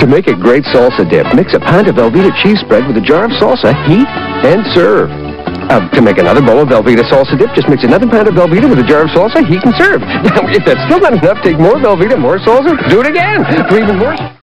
To make a great salsa dip, mix a pint of Velveeta cheese spread with a jar of salsa, heat, and serve. Uh, to make another bowl of Velveeta salsa dip, just mix another pound of Velveeta with a jar of salsa, heat, and serve. Now, if that's still not enough, take more Velveeta, more salsa, do it again. For even more...